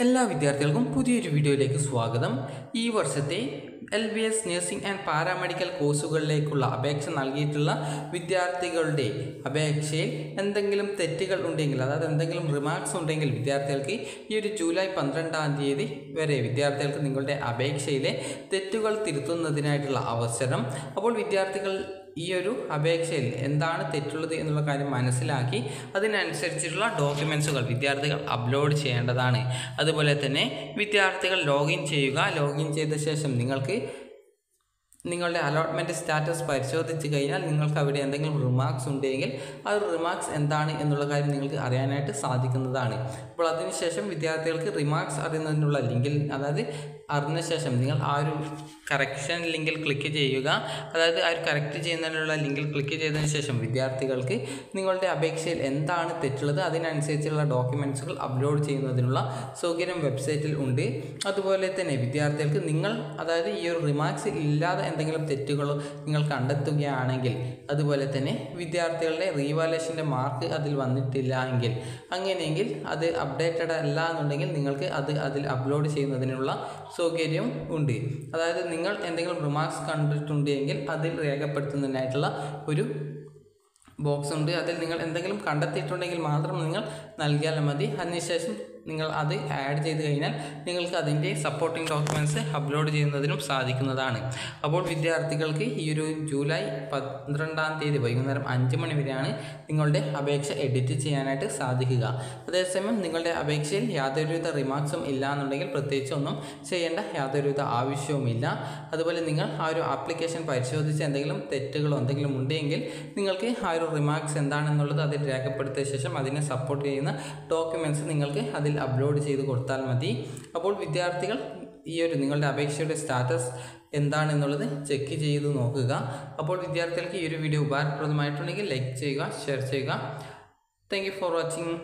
എല്ലാ വിദ്യാർത്ഥികൾക്കും പുതിയൊരു വീഡിയോയിലേക്ക് സ്വാഗതം. ഈ വർഷത്തെ L B S nursing and paramedical കോഴ്സുകളിലേക്കുള്ള അപേക്ഷ നൽകിയിട്ടുള്ള വിദ്യാർത്ഥികളുടെ അപേക്ഷയിൽ എന്തെങ്കിലും തെറ്റുകൾ ഉണ്ടെങ്കിൽ അതായത് എന്തെങ്കിലും റിമാർക്സ് ഉണ്ടെങ്കിൽ വിദ്യാർത്ഥികൾക്ക് ഈ ഒരു ജൂലൈ പന്ത്രണ്ടാം തീയതി വരെ വിദ്യാർത്ഥികൾക്ക് നിങ്ങളുടെ അപേക്ഷയിലെ തെറ്റുകൾ തിരുത്തുന്നതിനായിട്ടുള്ള അവസരം. അപ്പോൾ വിദ്യാർത്ഥികൾ ഈ ഒരു അപേക്ഷയിൽ എന്താണ് തെറ്റുള്ളത് എന്നുള്ള കാര്യം മനസ്സിലാക്കി അതിനനുസരിച്ചിട്ടുള്ള ഡോക്യുമെൻസുകൾ വിദ്യാർത്ഥികൾ അപ്ലോഡ് ചെയ്യേണ്ടതാണ്. അതുപോലെ തന്നെ വിദ്യാർത്ഥികൾ ലോഗിൻ ചെയ്യുക. ലോഗിൻ ചെയ്ത ശേഷം നിങ്ങൾക്ക് നിങ്ങളുടെ അലോട്ട്മെന്റ് സ്റ്റാറ്റസ് പരിശോധിച്ച് കഴിഞ്ഞാൽ നിങ്ങൾക്ക് അവിടെ എന്തെങ്കിലും റിമാർക്സ് ഉണ്ടെങ്കിൽ ആ ഒരു റിമാർക്സ് എന്താണ് എന്നുള്ള കാര്യം നിങ്ങൾക്ക് അറിയാനായിട്ട് സാധിക്കുന്നതാണ്. അപ്പോൾ അതിനുശേഷം വിദ്യാർത്ഥികൾക്ക് റിമാർക്സ് അറിയുന്നതിനുള്ള ലിങ്കിൽ അതായത് അറിഞ്ഞ ശേഷം നിങ്ങൾ ആ ഒരു കറക്ഷൻ ലിങ്കിൽ ക്ലിക്ക് ചെയ്യുക. അതായത് ആ ഒരു കറക്റ്റ് ചെയ്യുന്നതിനുള്ള ലിങ്കിൽ ക്ലിക്ക് ചെയ്തതിന് ശേഷം വിദ്യാർത്ഥികൾക്ക് നിങ്ങളുടെ അപേക്ഷയിൽ എന്താണ് തെറ്റുള്ളത് അതിനനുസരിച്ചുള്ള ഡോക്യുമെൻസുകൾ അപ്ലോഡ് ചെയ്യുന്നതിനുള്ള സൗകര്യം വെബ്സൈറ്റിൽ ഉണ്ട്. അതുപോലെ തന്നെ വിദ്യാർത്ഥികൾക്ക് നിങ്ങൾ അതായത് ഈ ഒരു റിമാർക്സ് ഇല്ലാതെ എന്തെങ്കിലും തെറ്റുകളോ നിങ്ങൾ കണ്ടെത്തുകയാണെങ്കിൽ അതുപോലെ തന്നെ വിദ്യാർത്ഥികളുടെ റീവാലേഷന്റെ മാർക്ക് അതിൽ വന്നിട്ടില്ല എങ്കിൽ അങ്ങനെയെങ്കിൽ അത് അപ്ഡേറ്റഡ് അല്ല എന്നുണ്ടെങ്കിൽ നിങ്ങൾക്ക് അത് അതിൽ അപ്ലോഡ് ചെയ്യുന്നതിനുള്ള സൗകര്യം ഉണ്ട്. അതായത് നിങ്ങൾ എന്തെങ്കിലും റിമാർക്സ് കണ്ടിട്ടുണ്ടെങ്കിൽ അതിൽ രേഖപ്പെടുത്തുന്നതിനായിട്ടുള്ള ഒരു ബോക്സ് ഉണ്ട്. അതിൽ നിങ്ങൾ എന്തെങ്കിലും കണ്ടെത്തിയിട്ടുണ്ടെങ്കിൽ മാത്രം നിങ്ങൾ നൽകിയാൽ മതി. അതിനുശേഷം നിങ്ങൾ അത് ആഡ് ചെയ്ത് കഴിഞ്ഞാൽ നിങ്ങൾക്ക് അതിന്റെ സപ്പോർട്ടിംഗ് ഡോക്യുമെന്റ്സ് അപ്ലോഡ് ചെയ്യുന്നതിനും സാധിക്കുന്നതാണ്. അപ്പോൾ വിദ്യാർത്ഥികൾക്ക് ഈ ഒരു ജൂലൈ പന്ത്രണ്ടാം തീയതി വൈകുന്നേരം അഞ്ച് മണി വരെയാണ് നിങ്ങളുടെ അപേക്ഷ എഡിറ്റ് ചെയ്യാനായിട്ട് സാധിക്കുക. അതേസമയം നിങ്ങളുടെ അപേക്ഷയിൽ യാതൊരുവിധ റിമാർക്സും ഇല്ല എന്നുണ്ടെങ്കിൽ പ്രത്യേകിച്ച് ഒന്നും ചെയ്യേണ്ട യാതൊരുവിധ ആവശ്യവുമില്ല അതുപോലെ നിങ്ങൾ ആ ഒരു ആപ്ലിക്കേഷൻ പരിശോധിച്ച് എന്തെങ്കിലും തെറ്റുകളോ എന്തെങ്കിലും ഉണ്ടെങ്കിൽ നിങ്ങൾക്ക് ആ ഒരു റിമാർക്സ് എന്താണെന്നുള്ളത് അതിൽ രേഖപ്പെടുത്തിയ ശേഷം അതിനെ സപ്പോർട്ട് ചെയ്യുന്ന ഡോക്യുമെന്റ്സ് നിങ്ങൾക്ക് അതിൽ അപ്ലോഡ് ചെയ്ത് കൊടുത്താൽ മതി. അപ്പോൾ വിദ്യാർത്ഥികൾ ഈ ഒരു നിങ്ങളുടെ അപേക്ഷയുടെ സ്റ്റാറ്റസ് എന്താണെന്നുള്ളത് ചെക്ക് ചെയ്ത് നോക്കുക. അപ്പോൾ വിദ്യാർത്ഥികൾക്ക് ഈ ഒരു വീഡിയോ ഉപകാരപ്രദമായിട്ടുണ്ടെങ്കിൽ ലൈക്ക് ചെയ്യുക ഷെയർ ചെയ്യുക. Thank for watching